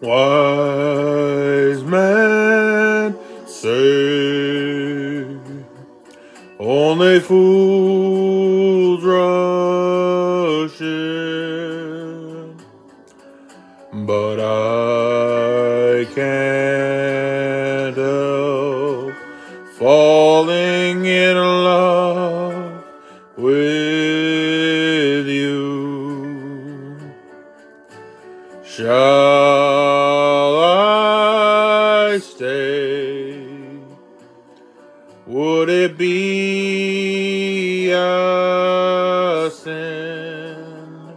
Wise men say only fools rush in, but I falling in love with you. Shall I stay? Would it be a sin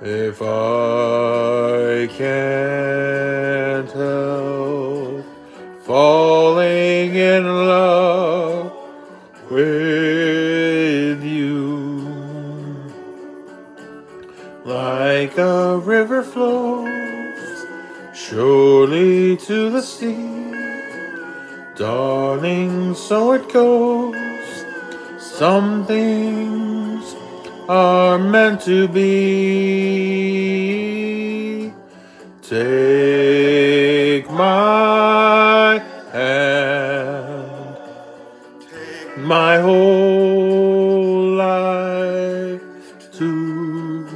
if I can't with you? Like a river flows surely to the sea. Darling, so it goes. Some things are meant to be. Take my whole life too.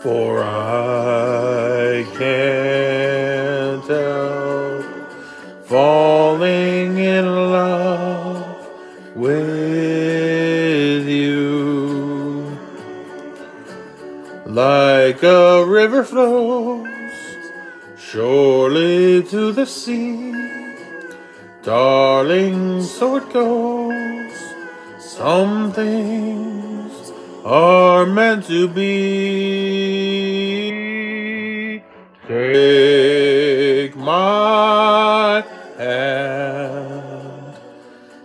For I can't help falling in love with you. Like a river flows surely to the sea. Darling, so it goes. Some things are meant to be. Take my hand,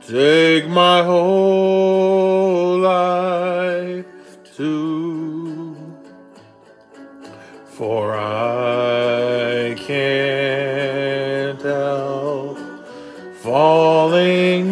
take my whole life too. For I